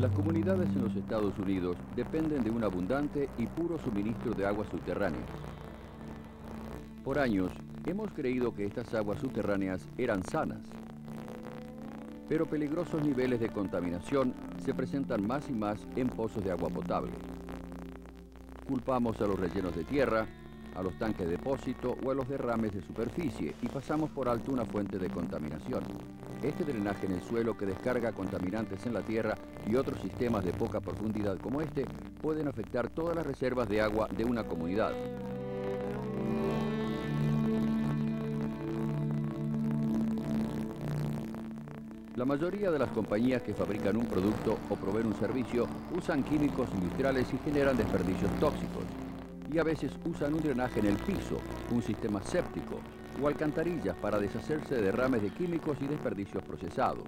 Las comunidades en los Estados Unidos dependen de un abundante y puro suministro de aguas subterráneas. Por años, hemos creído que estas aguas subterráneas eran sanas. Pero peligrosos niveles de contaminación se presentan más y más en pozos de agua potable. Culpamos a los rellenos de tierra, a los tanques de depósito o a los derrames de superficie y pasamos por alto una fuente de contaminación. Este drenaje en el suelo que descarga contaminantes en la tierra y otros sistemas de poca profundidad como este pueden afectar todas las reservas de agua de una comunidad. La mayoría de las compañías que fabrican un producto o proveen un servicio usan químicos industriales y generan desperdicios tóxicos. Y a veces usan un drenaje en el piso, un sistema séptico o alcantarillas para deshacerse de derrames de químicos y desperdicios procesados.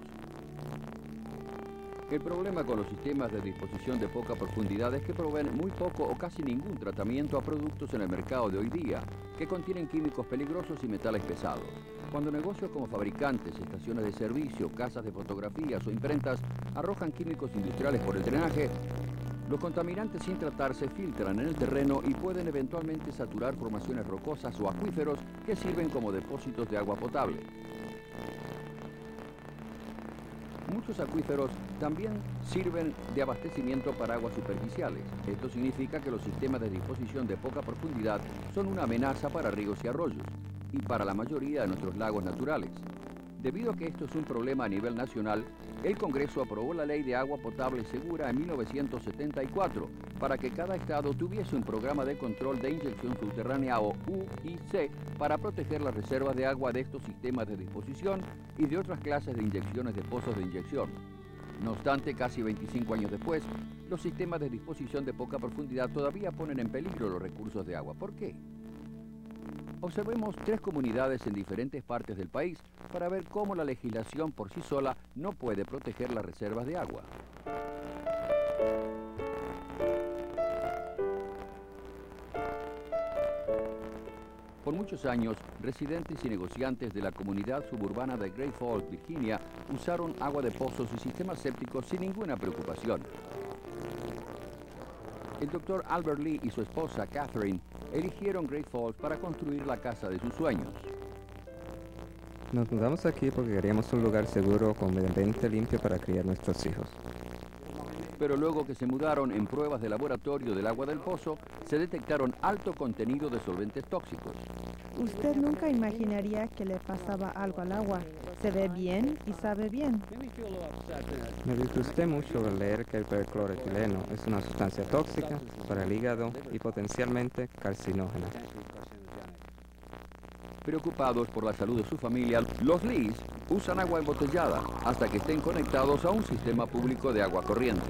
El problema con los sistemas de disposición de poca profundidad es que proveen muy poco o casi ningún tratamiento a productos en el mercado de hoy día, que contienen químicos peligrosos y metales pesados. Cuando negocios como fabricantes, estaciones de servicio, casas de fotografías o imprentas arrojan químicos industriales por el drenaje, los contaminantes sin tratar se filtran en el terreno y pueden eventualmente saturar formaciones rocosas o acuíferos que sirven como depósitos de agua potable. Muchos acuíferos también sirven de abastecimiento para aguas superficiales. Esto significa que los sistemas de disposición de poca profundidad son una amenaza para ríos y arroyos y para la mayoría de nuestros lagos naturales. Debido a que esto es un problema a nivel nacional, el Congreso aprobó la Ley de Agua Potable Segura en 1974 para que cada estado tuviese un programa de control de inyección subterránea o UIC para proteger las reservas de agua de estos sistemas de disposición y de otras clases de inyecciones de pozos de inyección. No obstante, casi 25 años después, los sistemas de disposición de poca profundidad todavía ponen en peligro los recursos de agua. ¿Por qué? Observemos tres comunidades en diferentes partes del país para ver cómo la legislación por sí sola no puede proteger las reservas de agua. Por muchos años, residentes y negociantes de la comunidad suburbana de Great Falls, Virginia, usaron agua de pozos y sistemas sépticos sin ninguna preocupación. El doctor Albert Lee y su esposa Catherine eligieron Great Falls para construir la casa de sus sueños. Nos mudamos aquí porque queríamos un lugar seguro con ambiente limpio para criar nuestros hijos. Pero luego que se mudaron en pruebas de laboratorio del agua del pozo, se detectaron alto contenido de solventes tóxicos. Usted nunca imaginaría que le pasaba algo al agua. Se ve bien y sabe bien. Me disgusté mucho al leer que el percloretileno es una sustancia tóxica para el hígado y potencialmente carcinógena. Preocupados por la salud de su familia, los Lees usan agua embotellada hasta que estén conectados a un sistema público de agua corriente.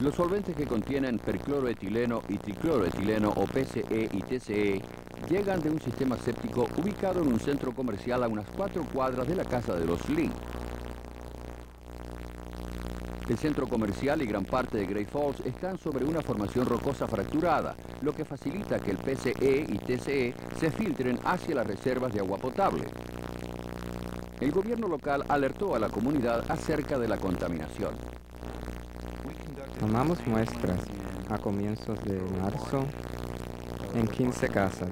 Los solventes que contienen percloroetileno y tricloroetileno o PCE y TCE llegan de un sistema séptico ubicado en un centro comercial a unas cuatro cuadras de la casa de los Lee. El centro comercial y gran parte de Great Falls están sobre una formación rocosa fracturada, lo que facilita que el PCE y TCE se filtren hacia las reservas de agua potable. El gobierno local alertó a la comunidad acerca de la contaminación. Tomamos muestras a comienzos de marzo en 15 casas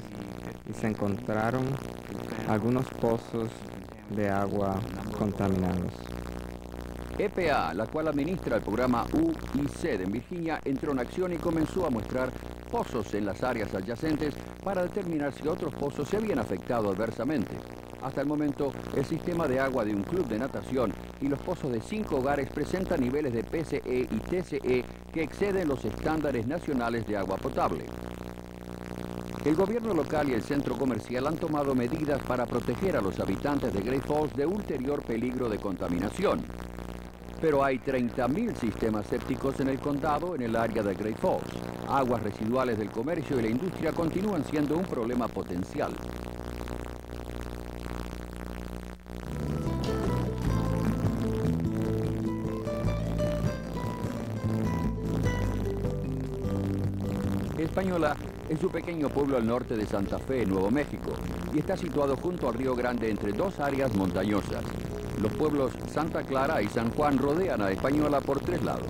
y se encontraron algunos pozos de agua contaminados. EPA, la cual administra el programa UIC de Virginia, entró en acción y comenzó a mostrar pozos en las áreas adyacentes para determinar si otros pozos se habían afectado adversamente. Hasta el momento, el sistema de agua de un club de natación y los pozos de cinco hogares presentan niveles de PCE y TCE que exceden los estándares nacionales de agua potable. El gobierno local y el centro comercial han tomado medidas para proteger a los habitantes de Great Falls de ulterior peligro de contaminación. Pero hay 30.000 sistemas sépticos en el condado en el área de Great Falls. Aguas residuales del comercio y la industria continúan siendo un problema potencial. Española es un pequeño pueblo al norte de Santa Fe, Nuevo México, y está situado junto al Río Grande entre dos áreas montañosas. Los pueblos Santa Clara y San Juan rodean a Española por tres lados.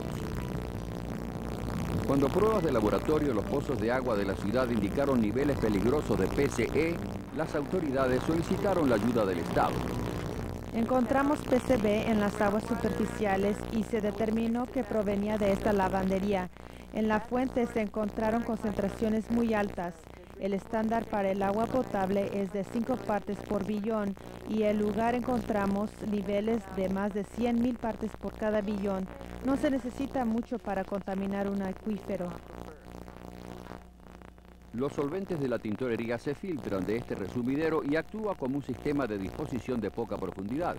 Cuando pruebas de laboratorio los pozos de agua de la ciudad indicaron niveles peligrosos de PCE, las autoridades solicitaron la ayuda del Estado. Encontramos PCB en las aguas superficiales y se determinó que provenía de esta lavandería. En la fuente se encontraron concentraciones muy altas. El estándar para el agua potable es de 5 partes por billón y el lugar encontramos niveles de más de 100.000 partes por cada billón. No se necesita mucho para contaminar un acuífero. Los solventes de la tintorería se filtran de este resumidero y actúa como un sistema de disposición de poca profundidad.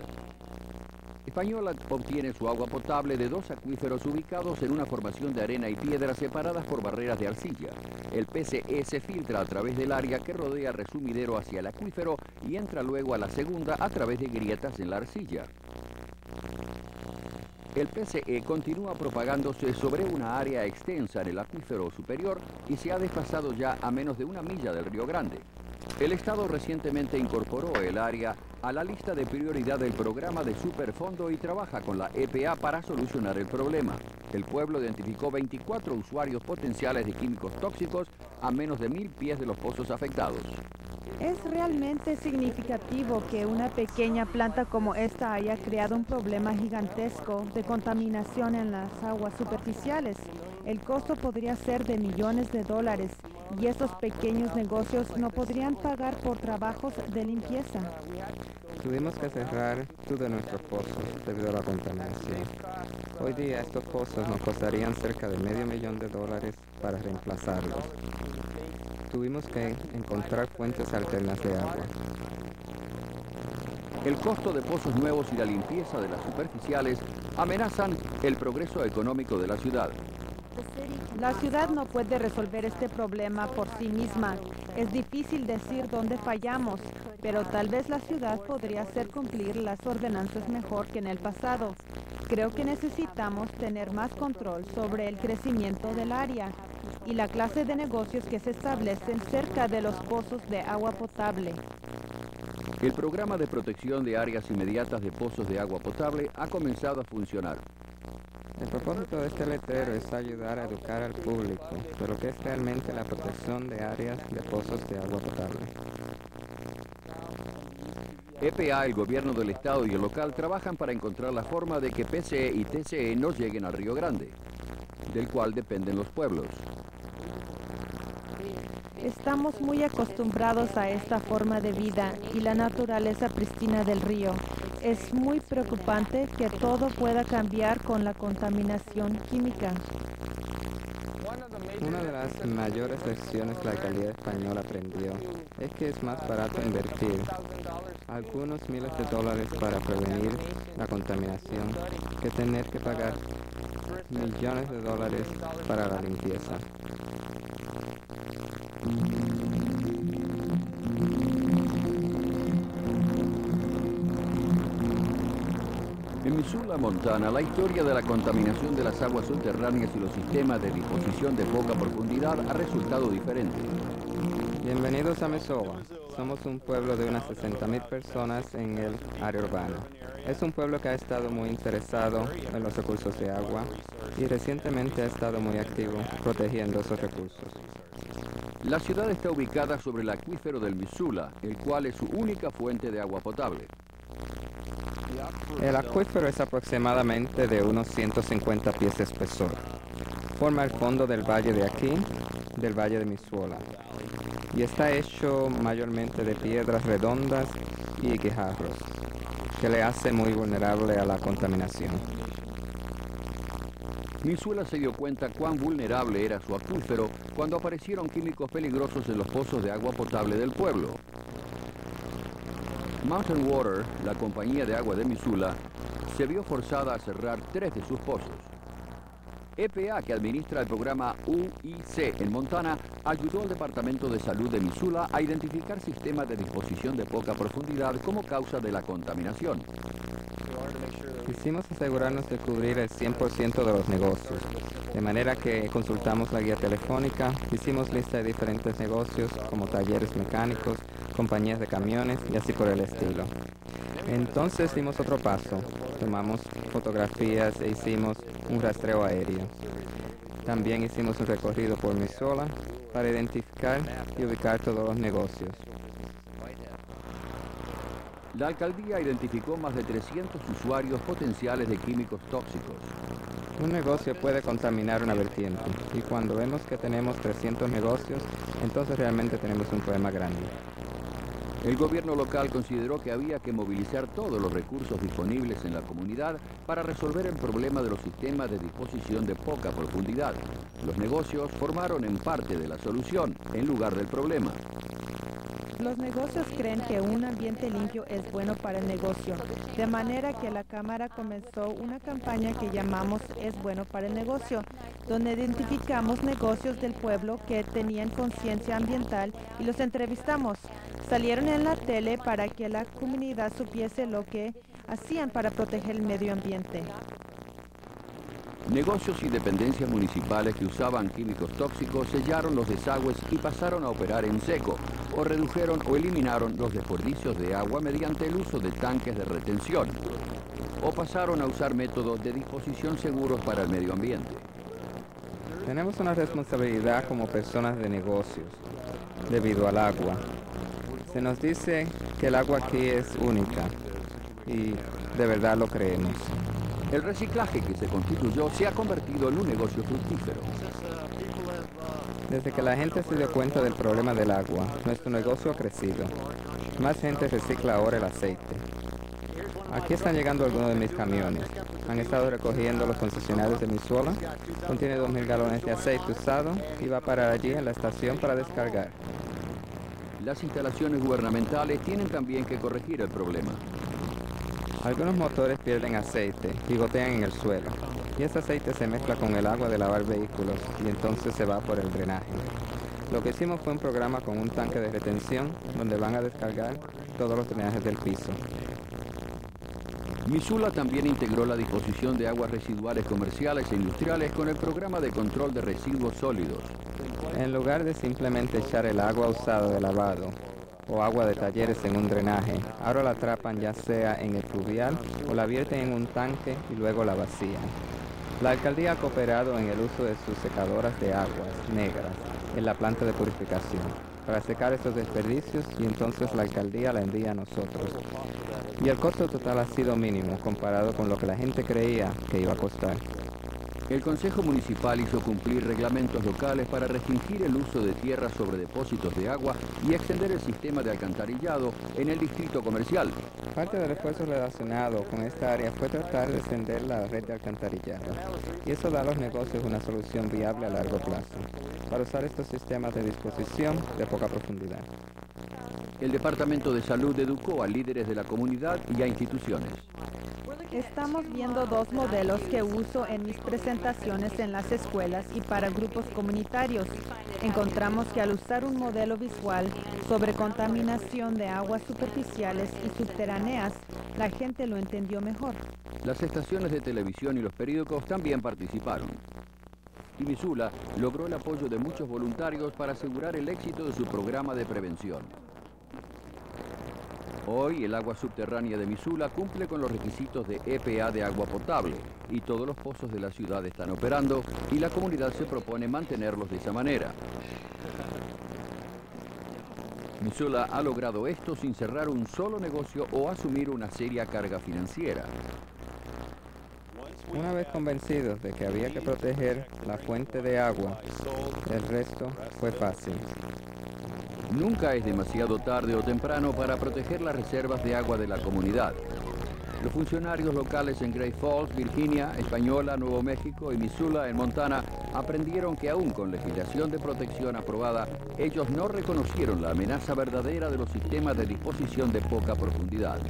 Española obtiene su agua potable de dos acuíferos ubicados en una formación de arena y piedra separadas por barreras de arcilla. El PCE se filtra a través del área que rodea resumidero hacia el acuífero y entra luego a la segunda a través de grietas en la arcilla. El PCE continúa propagándose sobre una área extensa en el acuífero superior y se ha desplazado ya a menos de una milla del Río Grande. El Estado recientemente incorporó el área a la lista de prioridad del programa de Superfondo y trabaja con la EPA para solucionar el problema. El pueblo identificó 24 usuarios potenciales de químicos tóxicos a menos de mil pies de los pozos afectados. Es realmente significativo que una pequeña planta como esta haya creado un problema gigantesco de contaminación en las aguas superficiales. El costo podría ser de millones de dólares y estos pequeños negocios no podrían pagar por trabajos de limpieza. Tuvimos que cerrar todos nuestros pozos debido a la contaminación. Hoy día estos pozos nos costarían cerca de medio millón de dólares para reemplazarlos. Tuvimos que encontrar fuentes alternas de agua. El costo de pozos nuevos y la limpieza de las superficiales amenazan el progreso económico de la ciudad. La ciudad no puede resolver este problema por sí misma. Es difícil decir dónde fallamos, pero tal vez la ciudad podría hacer cumplir las ordenanzas mejor que en el pasado. Creo que necesitamos tener más control sobre el crecimiento del área y la clase de negocios que se establecen cerca de los pozos de agua potable. El programa de protección de áreas inmediatas de pozos de agua potable ha comenzado a funcionar. El propósito de este letrero es ayudar a educar al público de lo que es realmente la protección de áreas de pozos de agua potable. EPA, el gobierno del estado y el local trabajan para encontrar la forma de que PCE y TCE no lleguen al Río Grande, del cual dependen los pueblos. Estamos muy acostumbrados a esta forma de vida y la naturaleza pristina del río. Es muy preocupante que todo pueda cambiar con la contaminación química. Una de las mayores lecciones que la alcaldía española aprendió es que es más barato invertir algunos miles de dólares para prevenir la contaminación que tener que pagar millones de dólares para la limpieza. En Missoula, Montana, la historia de la contaminación de las aguas subterráneas y los sistemas de disposición de poca profundidad ha resultado diferente. Bienvenidos a Missoula. Somos un pueblo de unas 60.000 personas en el área urbana. Es un pueblo que ha estado muy interesado en los recursos de agua y recientemente ha estado muy activo protegiendo esos recursos. La ciudad está ubicada sobre el acuífero del Missoula, el cual es su única fuente de agua potable. El acuífero es aproximadamente de unos 150 pies de espesor. Forma el fondo del valle de aquí, del valle de Missoula, y está hecho mayormente de piedras redondas y guijarros, que le hace muy vulnerable a la contaminación. Missoula se dio cuenta cuán vulnerable era su acuífero cuando aparecieron químicos peligrosos en los pozos de agua potable del pueblo. Mountain Water, la compañía de agua de Missoula, se vio forzada a cerrar tres de sus pozos. EPA, que administra el programa UIC en Montana, ayudó al Departamento de Salud de Missoula a identificar sistemas de disposición de poca profundidad como causa de la contaminación. Quisimos asegurarnos de cubrir el 100% de los negocios, de manera que consultamos la guía telefónica, hicimos lista de diferentes negocios como talleres mecánicos, compañías de camiones y así por el estilo. Entonces dimos otro paso. Tomamos fotografías e hicimos un rastreo aéreo. También hicimos un recorrido por Missoula para identificar y ubicar todos los negocios. La alcaldía identificó más de 300 usuarios potenciales de químicos tóxicos. Un negocio puede contaminar una vertiente y cuando vemos que tenemos 300 negocios, entonces realmente tenemos un problema grande. El gobierno local consideró que había que movilizar todos los recursos disponibles en la comunidad para resolver el problema de los sistemas de disposición de poca profundidad. Los negocios formaron en parte de la solución en lugar del problema. Los negocios creen que un ambiente limpio es bueno para el negocio, de manera que la Cámara comenzó una campaña que llamamos Es bueno para el negocio, donde identificamos negocios del pueblo que tenían conciencia ambiental y los entrevistamos. Salieron en la tele para que la comunidad supiese lo que hacían para proteger el medio ambiente. Negocios y dependencias municipales que usaban químicos tóxicos sellaron los desagües y pasaron a operar en seco, o redujeron o eliminaron los desperdicios de agua mediante el uso de tanques de retención, o pasaron a usar métodos de disposición seguros para el medio ambiente. Tenemos una responsabilidad como personas de negocios debido al agua. Se nos dice que el agua aquí es única y de verdad lo creemos. El reciclaje que se constituyó se ha convertido en un negocio fructífero. Desde que la gente se dio cuenta del problema del agua, nuestro negocio ha crecido. Más gente recicla ahora el aceite. Aquí están llegando algunos de mis camiones. Han estado recogiendo los concesionarios de Missoula. Contiene 2.000 galones de aceite usado y va a parar allí en la estación para descargar. Las instalaciones gubernamentales tienen también que corregir el problema. Algunos motores pierden aceite y gotean en el suelo, y ese aceite se mezcla con el agua de lavar vehículos y entonces se va por el drenaje. Lo que hicimos fue un programa con un tanque de retención donde van a descargar todos los drenajes del piso. Missoula también integró la disposición de aguas residuales comerciales e industriales con el programa de control de residuos sólidos. En lugar de simplemente echar el agua usada de lavado o agua de talleres en un drenaje. Ahora la atrapan ya sea en el fluvial o la vierten en un tanque y luego la vacían. La alcaldía ha cooperado en el uso de sus secadoras de aguas negras en la planta de purificación para secar estos desperdicios y entonces la alcaldía la envía a nosotros. Y el costo total ha sido mínimo comparado con lo que la gente creía que iba a costar. El Consejo Municipal hizo cumplir reglamentos locales para restringir el uso de tierra sobre depósitos de agua y extender el sistema de alcantarillado en el distrito comercial. Parte del esfuerzo relacionado con esta área fue tratar de extender la red de alcantarillado y eso da a los negocios una solución viable a largo plazo para usar estos sistemas de disposición de poca profundidad. El Departamento de Salud educó a líderes de la comunidad y a instituciones. Estamos viendo dos modelos que uso en mis presentaciones en las escuelas y para grupos comunitarios. Encontramos que al usar un modelo visual sobre contaminación de aguas superficiales y subterráneas, la gente lo entendió mejor. Las estaciones de televisión y los periódicos también participaron. Y logró el apoyo de muchos voluntarios para asegurar el éxito de su programa de prevención. Hoy el agua subterránea de Missoula cumple con los requisitos de EPA de agua potable y todos los pozos de la ciudad están operando y la comunidad se propone mantenerlos de esa manera. Missoula ha logrado esto sin cerrar un solo negocio o asumir una seria carga financiera. Una vez convencidos de que había que proteger la fuente de agua, el resto fue fácil. Nunca es demasiado tarde o temprano para proteger las reservas de agua de la comunidad. Los funcionarios locales en Great Falls, Virginia, Española, Nuevo México y Missoula, en Montana, aprendieron que aún con legislación de protección aprobada, ellos no reconocieron la amenaza verdadera de los sistemas de disposición de poca profundidad.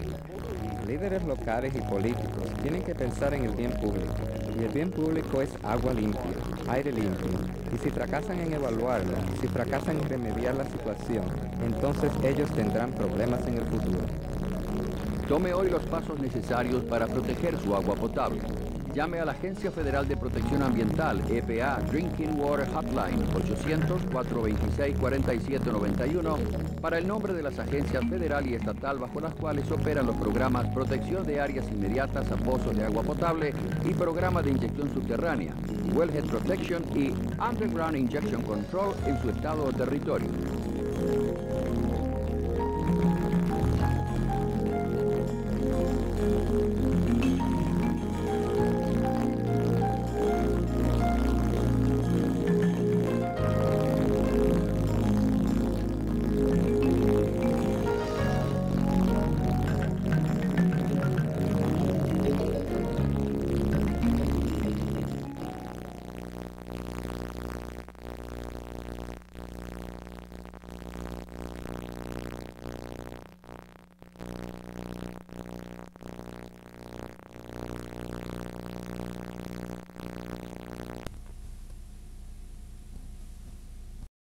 Líderes locales y políticos tienen que pensar en el bien público. Y el bien público es agua limpia, aire limpio. Y si fracasan en evaluarla, si fracasan en remediar la situación, entonces ellos tendrán problemas en el futuro. Tome hoy los pasos necesarios para proteger su agua potable. Llame a la Agencia Federal de Protección Ambiental, EPA, Drinking Water Hotline, 800-426-4791, para el nombre de las agencias federal y estatal bajo las cuales operan los programas Protección de Áreas Inmediatas a Pozos de Agua Potable y Programa de Inyección Subterránea, Wellhead Protection y Underground Injection Control en su estado o territorio.